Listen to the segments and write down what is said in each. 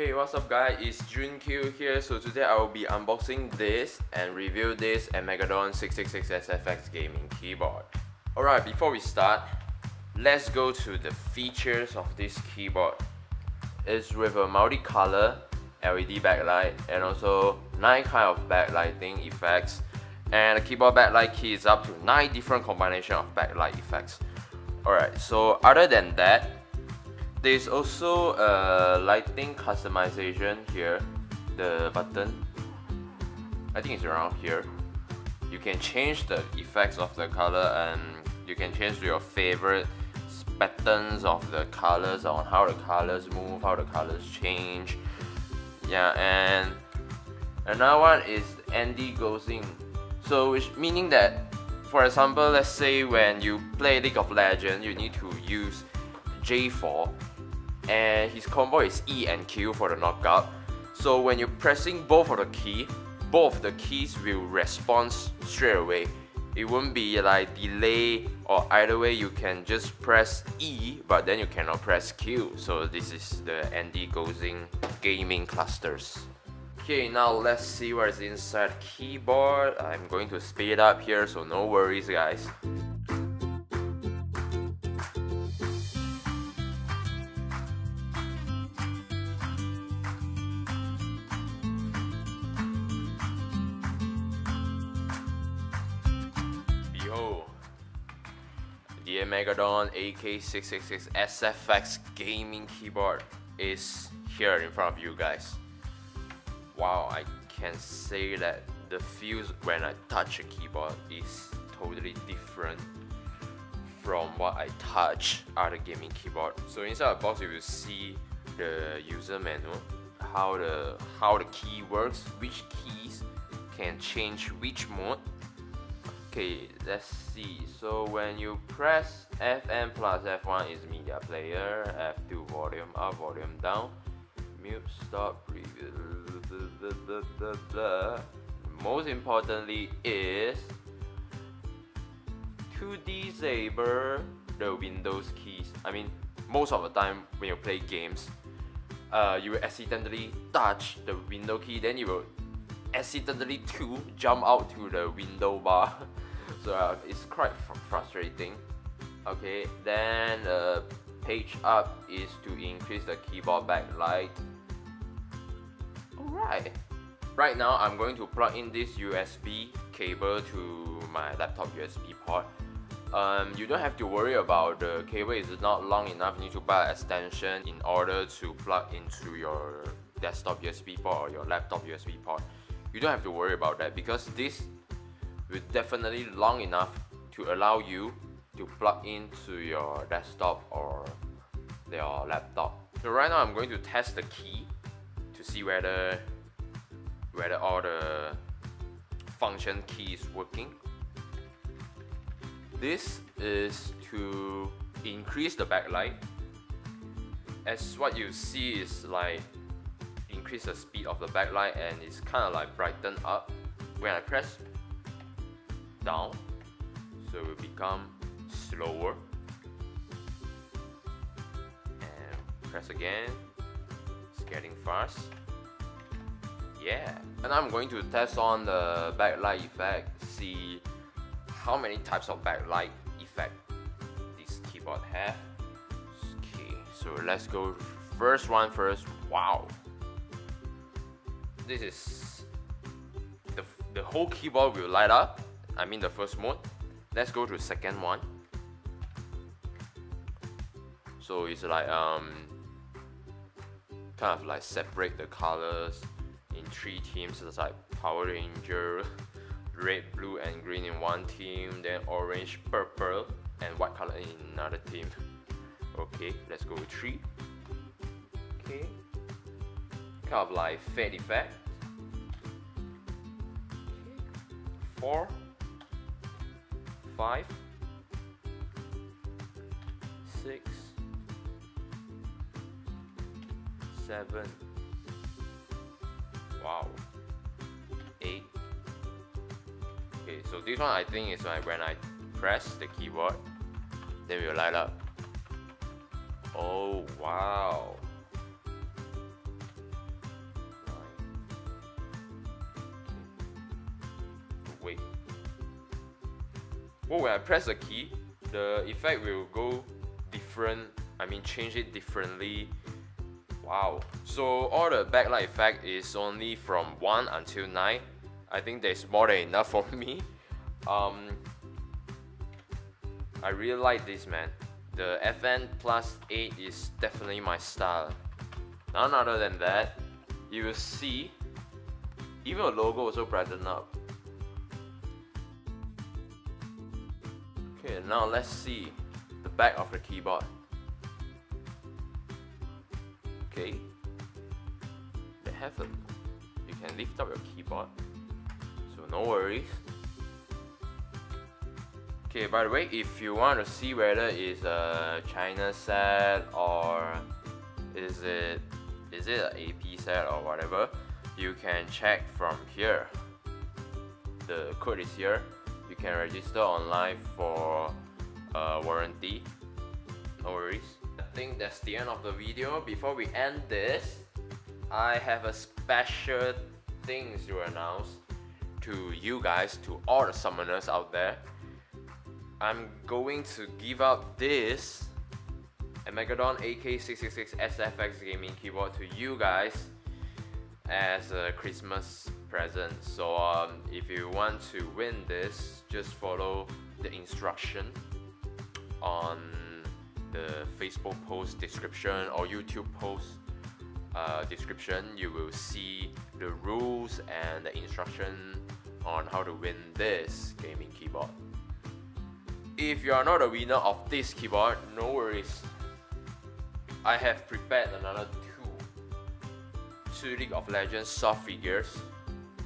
Hey what's up guys, it's JunQ here. So today I will be unboxing this and review this Armaggeddon 666 SFX gaming keyboard. Alright, before we start, let's go to the features of this keyboard. It's with a multi-color LED backlight and also 9 kind of backlighting effects and the keyboard backlight key is up to 9 different combination of backlight effects. Alright, so other than that, there's also a lighting customization here, the button. I think it's around here. You can change the effects of the color and you can change your favorite patterns of the colors on how the colors move, how the colors change. Yeah, and another one is Anti-Ghosting. So which meaning that for example, let's say when you play League of Legends, you need to use J4 and his combo is E and Q for the knockout. So when you're pressing both of the key, both the keys will respond straight away. It won't be like delay or either way you can just press E but then you cannot press Q. So this is the Anti-Ghosting gaming clusters. Okay, now let's see what is inside keyboard. I'm going to speed up here so no worries guys. The Armaggeddon AK666 SFX gaming keyboard is here in front of you guys. Wow, I can say that the feels when I touch a keyboard is totally different from what I touch other gaming keyboard. So inside the box you will see the user manual, how the how the key works, which keys can change which mode Okay, let's see. So when you press Fn plus F1 is media player, F2 volume up, volume down, mute, stop, preview, Most importantly is to disable the Windows keys. I mean, most of the time when you play games, uh, you will accidentally touch the window key, then you will accidentally to jump out to the window bar so uh, it's quite fr frustrating. Okay then uh, page up is to increase the keyboard backlight. Alright. Right now I'm going to plug in this USB cable to my laptop USB port. Um, you don't have to worry about the cable is not long enough. You need to buy an extension in order to plug into your desktop USB port or your laptop USB port. You don't have to worry about that because this will definitely long enough to allow you to plug into your desktop or your laptop. So right now I'm going to test the key to see whether whether all the function key is working. This is to increase the backlight. As what you see is like increase the speed of the backlight and it's kind of like brighten up. When I press down. So it will become slower. And press again. It's getting fast. Yeah. And I'm going to test on the backlight effect see how many types of backlight effect this keyboard have. Okay so let's go first one first. Wow. This is the, the whole keyboard will light up I mean the first mode. Let's go to second one. So it's like um kind of like separate the colors in three teams. It's like Power Ranger red blue and green in one team then orange purple and white color in another team. Okay let's go with three. Okay. Kind of like fade effect. Four five, six, seven, wow, eight. Okay, so this one I think is like when I press the keyboard, then it will light up. Oh, wow. Wait. Well, when I press the key, the effect will go different. I mean, change it differently. Wow. So all the backlight effect is only from 1 until 9. I think that's more than enough for me. Um, I really like this man. The FN plus 8 is definitely my style. None other than that, you will see even the logo also brighten up. Okay, now let's see the back of the keyboard. Okay, they have a, you can lift up your keyboard, so no worries. Okay, by the way, if you want to see whether it's a China set or is it is it an AP set or whatever, you can check from here. The code is here. You can register online for a warranty. No worries. I think that's the end of the video. Before we end this, I have a special things to announce to you guys, to all the summoners out there. I'm going to give out this Armaggeddon AK666 SFX gaming keyboard to you guys as a Christmas present. So um, if you want to win this, just follow the instruction on the Facebook post description or YouTube post uh, description. You will see the rules and the instruction on how to win this gaming keyboard. If you are not a winner of this keyboard, no worries. I have prepared another two. League of Legends soft figures.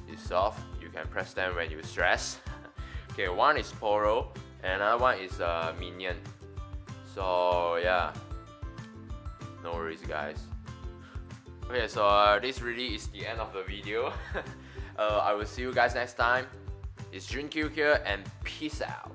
It's soft, you can press them when you stress. okay, one is Poro, and another one is a uh, Minion. So yeah, no worries guys. Okay, so uh, this really is the end of the video. uh, I will see you guys next time. It's Junq here and peace out.